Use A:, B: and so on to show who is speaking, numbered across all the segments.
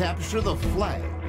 A: capture the flag.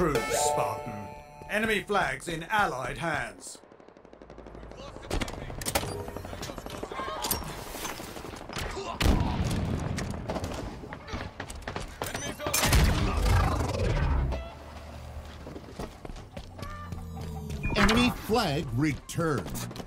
B: True, Spartan. Enemy flags in Allied hands.
A: Enemy flag returned.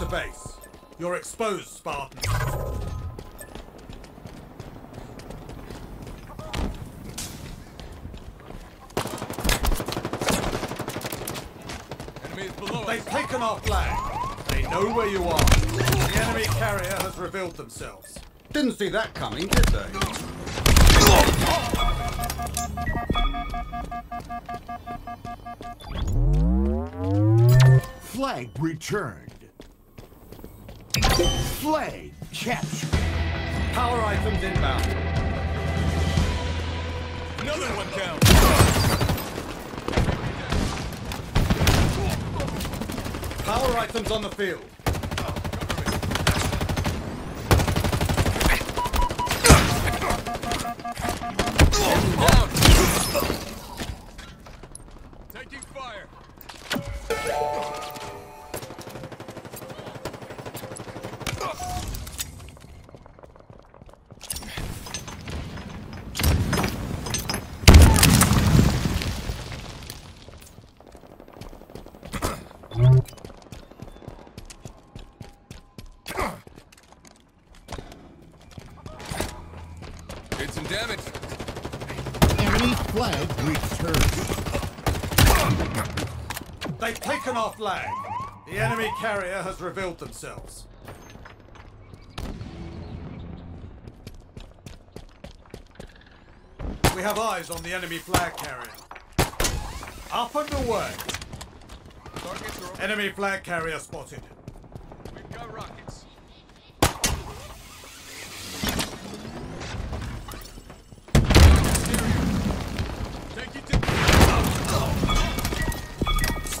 B: Flag back to base. You're exposed, Spartan.
C: Enemy is below
B: They've taken our flag. They know where you are. The enemy carrier has revealed themselves. Didn't see that coming, did they?
A: Flag returned. Flag captured.
B: Power items inbound.
C: Another one down.
B: Power items on the field. They've taken our flag. The enemy carrier has revealed themselves. We have eyes on the enemy flag carrier. Up and away. Enemy flag carrier spotted.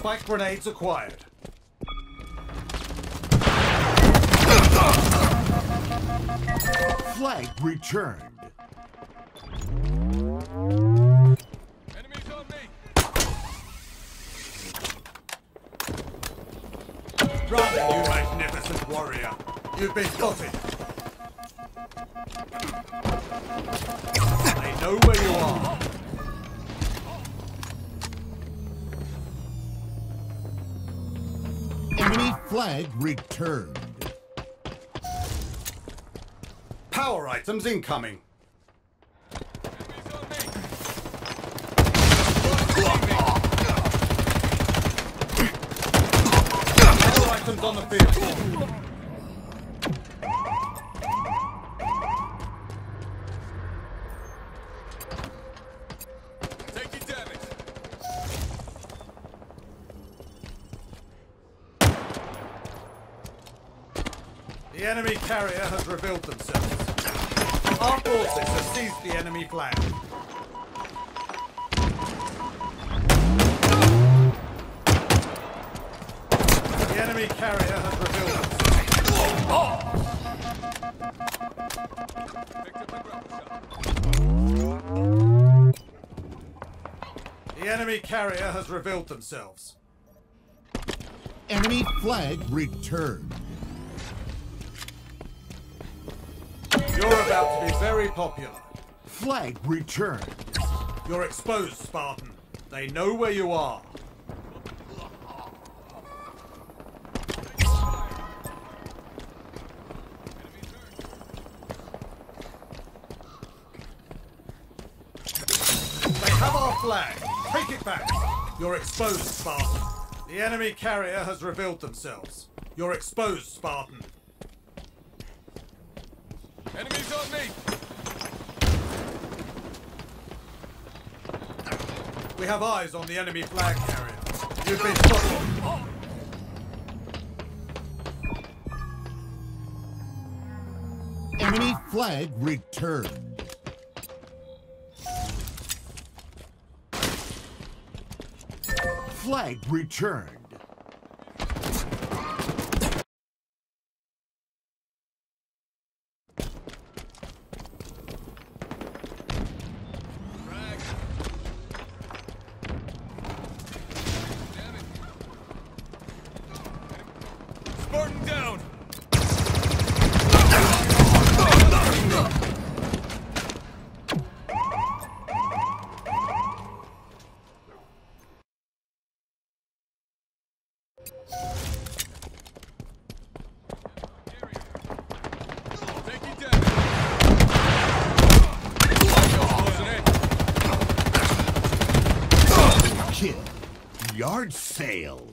B: Spike grenades acquired.
A: Flag returned.
C: enemies on me.
B: Run, you magnificent warrior. You've been spotted. They know where you are.
A: Flag returned.
B: Power items incoming. Power items on the field. carrier has revealed themselves. Our forces have seized the enemy flag. The enemy carrier has revealed
C: themselves. The
B: enemy carrier has revealed themselves.
A: Enemy flag returned.
B: You're about to be very popular.
A: Flag returned.
B: You're exposed, Spartan. They know where you are. They have our flag. Take it back. You're exposed, Spartan. The enemy carrier has revealed themselves. You're exposed, Spartan.
C: Enemies on me.
B: We have eyes on the enemy flag carrier. You've been spotted.
A: Enemy flag returned. Flag returned.
C: Frag. Damn it. Spartan down. Take you down. Closing in.
A: Kill. Yard sale.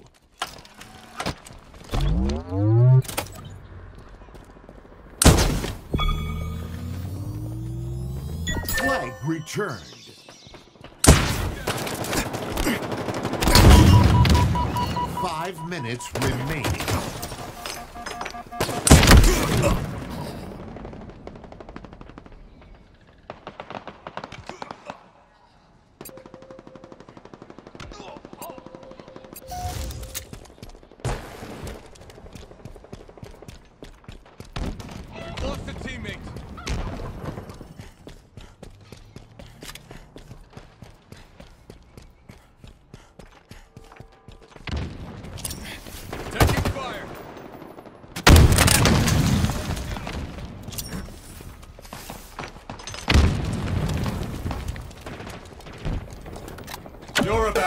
A: Flag returned. Five minutes remaining.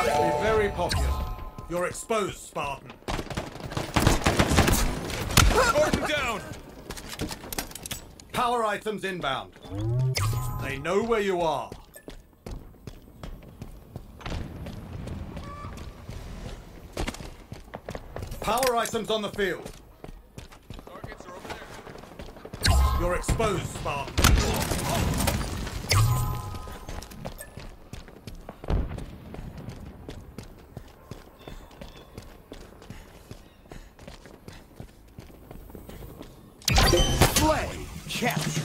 B: You're to be very popular. You're exposed, Spartan.
C: Spartan down.
B: Power items inbound. They know where you are. Power items on the field.
C: Targets are over there.
B: You're exposed, Spartan.
A: Flag captured.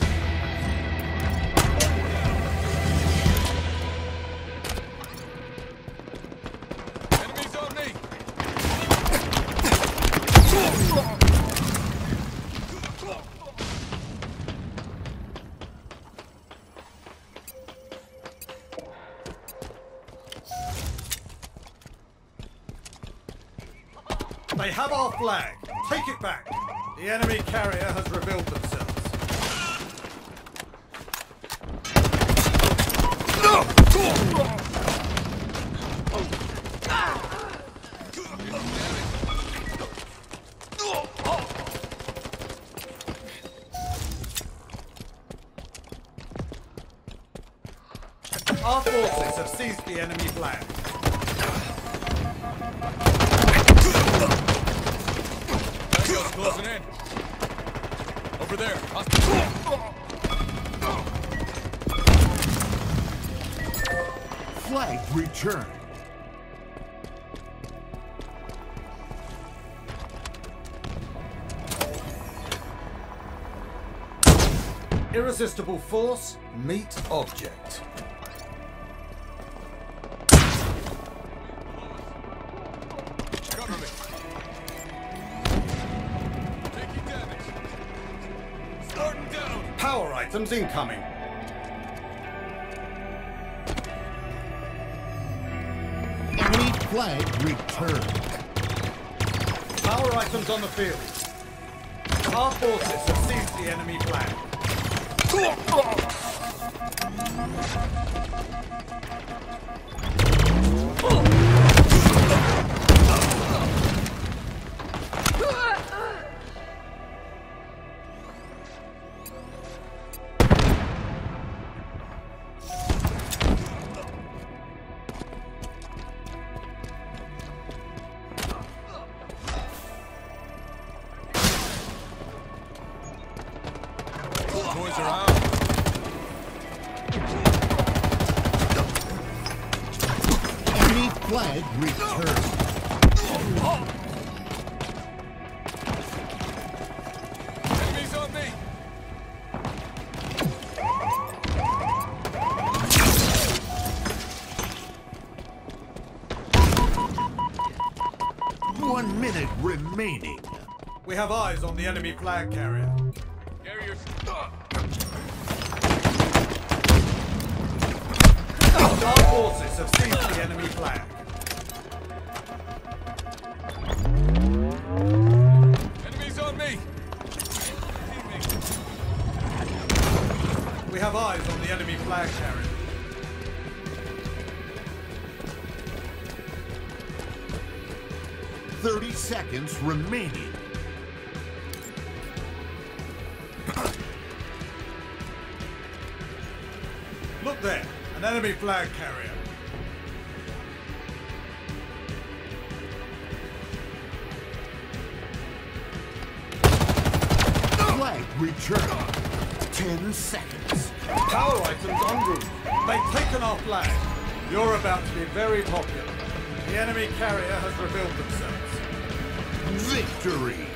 B: They have our flag. Take it back. The enemy carrier has revealed themselves. Our forces have seized the enemy flag.
C: Tango's closing in. Over there.
A: Flag returned.
B: Irresistible force, meet object. Power incoming.
A: Enemy flag returned.
B: Power items on the field. Our forces have seized the enemy flag.
A: Flag.
C: Enemies on me.
A: One minute remaining.
B: We have eyes on the enemy flag carrier.
C: Carriers.
B: Our forces have seized the enemy flag. Have eyes on the enemy flag carrier.
A: Thirty seconds remaining.
B: Look there, an enemy flag carrier.
A: Flag returned. Ten seconds.
B: Power items en route. They've taken our flag. You're about to be very popular. The enemy carrier has revealed themselves.
A: Victory.